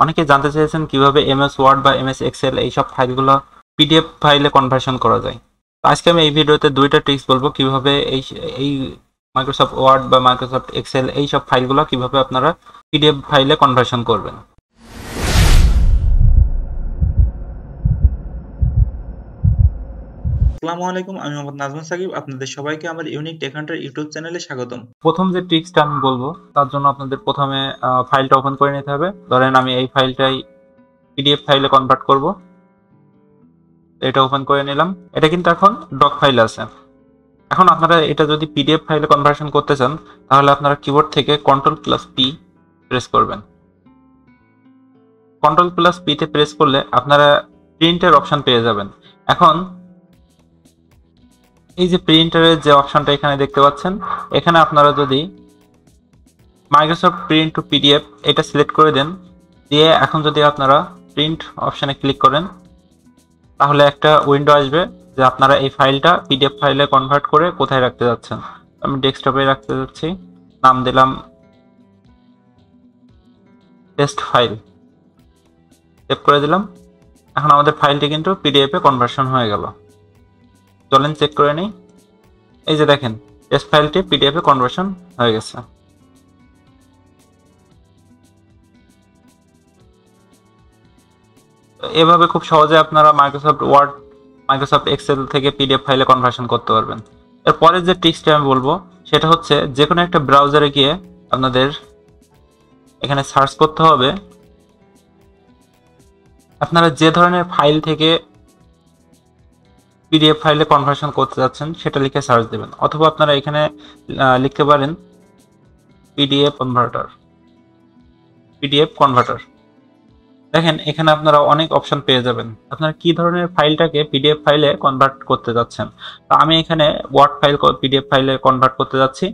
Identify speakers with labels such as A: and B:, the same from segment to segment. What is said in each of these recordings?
A: অনেকে জানতে চেয়েছেন কীভাবে এমএস ওয়ার্ড বা এমএস এক্সেল এইসব ফাইলগুলো পিডিএফ ফাইলে কনভার্সন করা যায়। তো আজকে আমি এই ভিডিওতে দুইটা ট্রিক্স বলব কীভাবে এই এই মাইক্রোসফট ওয়ার্ড বা মাইক্রোসফট এক্সেল এই সব ফাইলগুলো কীভাবে আপনারা পিডিএফ ফাইলে কনভার্সন করবেন।
B: আসসালামু আলাইকুম, আমি মোহাম্মদ নাজমুল সাকিব। আপনাদের সবাইকে আমার ইউনিক টেকহান্টার ইউটিউব চ্যানেলে স্বাগতম।
A: প্রথম যে ট্রিক্সটা আমি বলব, তার জন্য আপনাদের প্রথমে ফাইলটা ওপেন করে নিতে হবে। ধরেন আমি এই ফাইলটাই পিডিএফ ফাইলে কনভার্ট করব। এটা ওপেন করে নিলাম। এটা কিন্তু এখন ডক ফাইল আছে। এখন আপনারা এটা যদি পিডিএফ ফাইলে কনভার্সন করতে চান, তাহলে আপনারা কিবোর্ড থেকে কন্ট্রোল প্লাস পি প্রেস করবেন। কন্ট্রোল প্লাস পিতে প্রেস করলে আপনারা প্রিন্টের অপশন পেয়ে যাবেন। এখন এই যে প্রিন্টারের যে অপশনটা এখানে দেখতে পাচ্ছেন, এখানে আপনারা যদি মাইক্রোসফট প্রিন্ট টু পিডিএফ এটা সিলেক্ট করে দেন, দিয়ে এখন যদি আপনারা প্রিন্ট অপশানে ক্লিক করেন, তাহলে একটা উইন্ডো আসবে যে আপনারা এই ফাইলটা পিডিএফ ফাইলে কনভার্ট করে কোথায় রাখতে যাচ্ছেন। আমি ডেস্কটপে রাখতে যাচ্ছি, নাম দিলাম টেস্ট ফাইল সেভ করে দিলাম, এখন আমাদের ফাইলটি কিন্তু পিডিএফে কনভার্সন হয়ে গেল। চলেন চেক করে নিই। এই যে দেখেন টেস্ট ফাইলটি পিডিএফ কনভার্সন হয়ে গেছে। এভাবে খুব সহজে আপনারা মাইক্রোসফট ওয়ার্ড মাইক্রোসফট এক্সেল থেকে পিডিএফ ফাইলে কনভার্সন করতে পারবেন। এরপরে যে ট্রিক্সটা আমি বলব, সেটা হচ্ছে যে কোনো একটা ব্রাউজারে গিয়ে আপনাদের এখানে সার্চ করতে হবে। আপনারা যে ধরনের ফাইল থেকে পিডিএফ ফাইলে কনভার্সন করতে যাচ্ছেন, সেটা লিখে সার্চ দেবেন। অথবা আপনারা এখানে লিখতে পারেন পিডিএফ কনভার্টার পিডিএফ কনভার্টার দেখেন, এখানে আপনারা অনেক অপশন পেয়ে যাবেন। আপনারা কি ধরনের ফাইলটাকে পিডিএফ ফাইলে কনভার্ট করতে যাচ্ছেন? তো আমি এখানে ওয়ার্ড ফাইল পিডিএফ ফাইলে কনভার্ট করতে যাচ্ছি।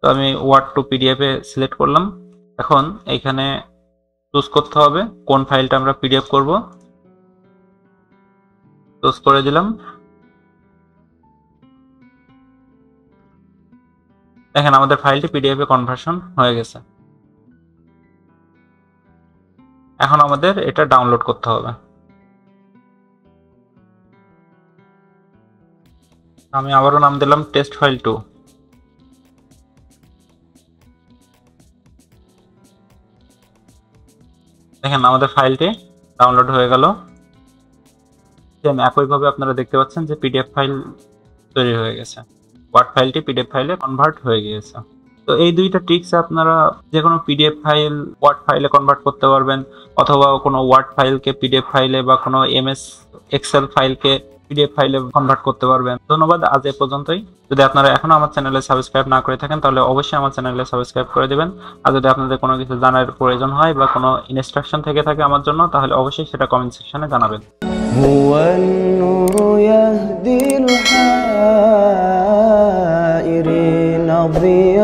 A: তো আমি ওয়ার্ড টু পিডিএফ এ সিলেক্ট করলাম। এখন এখানে চুজ করতে হবে, কোন ফাইলটা আমরা পিডিএফ করব। চুজ করে দিলাম। দেখেন, আমাদের ফাইলটি পিডিএফ এ কনভার্সন হয়ে গেছে। এখন আমাদের এটা ডাউনলোড করতে হবে। আমি আবারও নাম দিলাম টেস্ট ফাইল টু দেখেন, আমাদের ফাইলটি ডাউনলোড হয়ে গেল। সেম একইভাবে আপনারা দেখতে পাচ্ছেন যে পিডিএফ ফাইল তৈরি হয়ে গেছে। ওয়ার্ড ফাইলটি পিডিএফ ফাইলে কনভার্ট হয়ে গিয়েছে। তো এই দুইটা ট্রিক্স আপনারা যে কোনো পিডিএফ ফাইল ওয়ার্ড ফাইলে কনভার্ট করতে পারবেন, অথবা কোনো ওয়ার্ড ফাইলকে পিডিএফ ফাইলে বা কোনো এমএস এক্সেল ফাইলকে পিডিএফ ফাইলে কনভার্ট করতে পারবেন। ধন্যবাদ, আজ এ পর্যন্তই। যদি আপনারা এখনও আমার চ্যানেলে সাবস্ক্রাইব না করে থাকেন, তাহলে অবশ্যই আমার চ্যানেলে সাবস্ক্রাইব করে দেবেন। আর যদি আপনাদের কোনো কিছু জানার প্রয়োজন হয় বা কোনো ইনস্ট্রাকশন থেকে থাকে আমার জন্য, তাহলে অবশ্যই সেটা কমেন্ট সেকশনে জানাবেন।
C: away